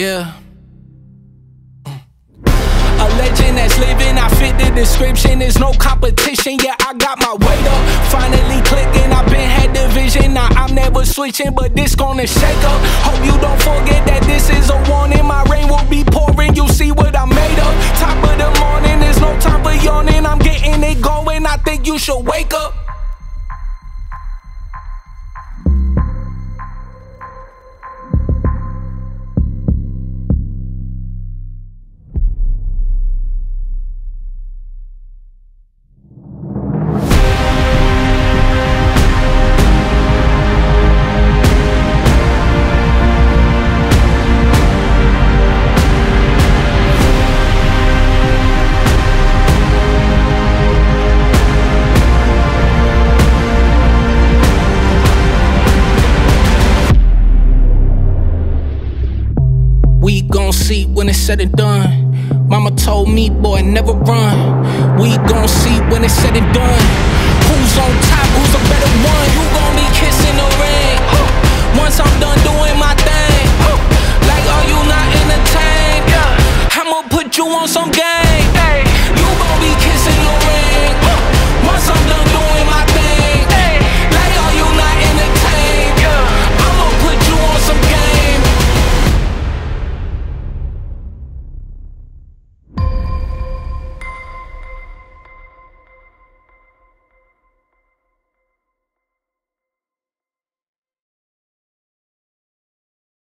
Yeah. A legend that's living, I fit the description. There's no competition, yeah, I got my weight up. Finally clicking, I've been had the vision. Now I'm never switching, but this gonna shake up. Hope you don't forget that this is a warning. My rain will be pouring, you see what I made of. Top of the morning, there's no time for yawning. I'm getting it going, I think you should wake up. see when it's said and done. Mama told me, boy, never run. We gon' see when it's said and done. Who's on top? Who's a better one? You gon' be kissing the ring. Once I'm done doing my thing. Like, are you not entertained? I'ma put you on some game. You gon' be kissing the ring. Once I'm done.